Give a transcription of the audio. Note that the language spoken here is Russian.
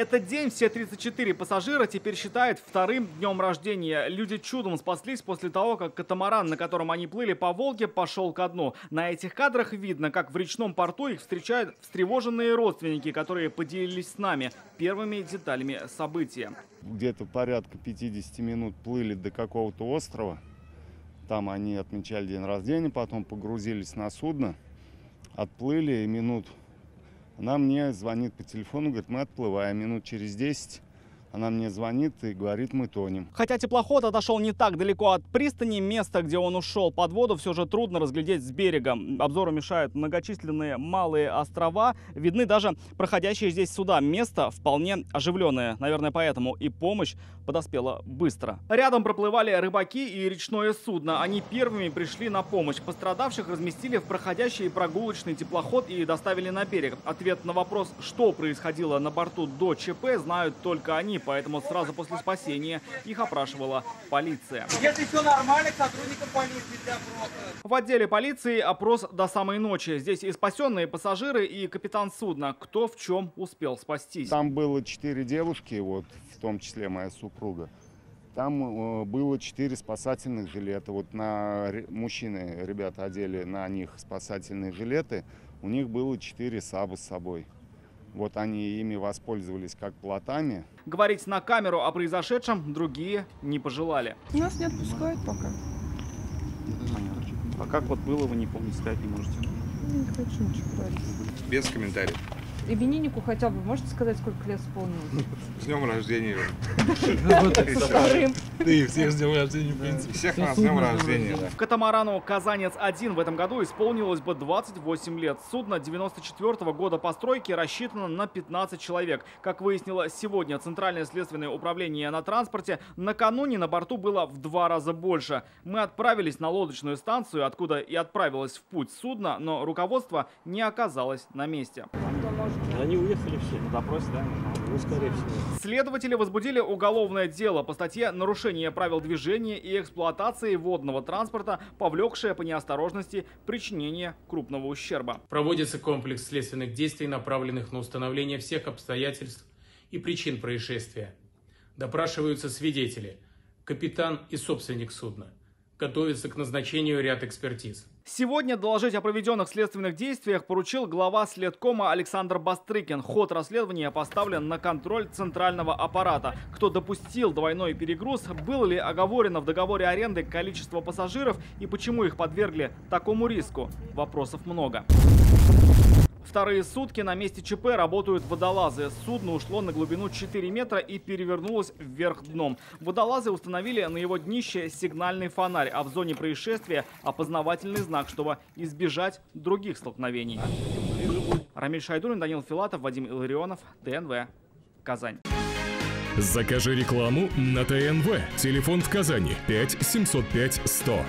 Этот день все 34 пассажира теперь считают вторым днем рождения. Люди чудом спаслись после того, как катамаран, на котором они плыли по Волге, пошел ко дну. На этих кадрах видно, как в речном порту их встречают встревоженные родственники, которые поделились с нами первыми деталями события. Где-то порядка 50 минут плыли до какого-то острова. Там они отмечали день рождения, потом погрузились на судно, отплыли и минут она мне звонит по телефону, говорит, мы отплываем минут через 10 она мне звонит и говорит, мы тонем. Хотя теплоход отошел не так далеко от пристани, место, где он ушел под воду, все же трудно разглядеть с берега. Обзору мешают многочисленные малые острова. Видны даже проходящие здесь суда. Место вполне оживленное. Наверное, поэтому и помощь подоспела быстро. Рядом проплывали рыбаки и речное судно. Они первыми пришли на помощь. Пострадавших разместили в проходящий прогулочный теплоход и доставили на берег. Ответ на вопрос, что происходило на борту до ЧП, знают только они поэтому сразу после спасения их опрашивала полиция. Если все нормально, к сотрудникам полиции для опроса. В отделе полиции опрос до самой ночи. Здесь и спасенные пассажиры, и капитан судна. Кто в чем успел спастись. Там было четыре девушки, вот в том числе моя супруга. Там э, было четыре спасательных жилета. Вот на мужчины, ребята одели на них спасательные жилеты. У них было четыре саба с собой. Вот они ими воспользовались как плотами. Говорить на камеру о произошедшем другие не пожелали. Нас не отпускают пока. А как вот было, вы не помните, сказать не можете? Не хочу ничего говорить. Без комментариев. Имениннику хотя бы можете сказать, сколько лет исполнилось? С днем рождения. Да и всех с днем рождения, в принципе. Всех нас с днем рождения, В катамарану «Казанец-1» в этом году исполнилось бы 28 лет. Судно 94 -го года постройки рассчитано на 15 человек. Как выяснило сегодня Центральное следственное управление на транспорте, накануне на борту было в два раза больше. Мы отправились на лодочную станцию, откуда и отправилось в путь судно, но руководство не оказалось на месте. Они уехали все на допросе, да? Ну, скорее всего. Следователи возбудили уголовное дело по статье «Нарушение правил движения и эксплуатации водного транспорта, повлекшее по неосторожности причинение крупного ущерба». Проводится комплекс следственных действий, направленных на установление всех обстоятельств и причин происшествия. Допрашиваются свидетели, капитан и собственник судна. Готовится к назначению ряд экспертиз. Сегодня доложить о проведенных следственных действиях поручил глава следкома Александр Бастрыкин. Ход расследования поставлен на контроль центрального аппарата. Кто допустил двойной перегруз, было ли оговорено в договоре аренды количество пассажиров и почему их подвергли такому риску? Вопросов много. Вторые сутки на месте ЧП работают водолазы. Судно ушло на глубину 4 метра и перевернулось вверх дном. Водолазы установили на его днище сигнальный фонарь, а в зоне происшествия опознавательный знак, чтобы избежать других столкновений. Рамиль Шайдулин, Данил Филатов, Вадим Илларионов, ТНВ, Казань. Закажи рекламу на ТНВ. Телефон в Казани 5 705 100.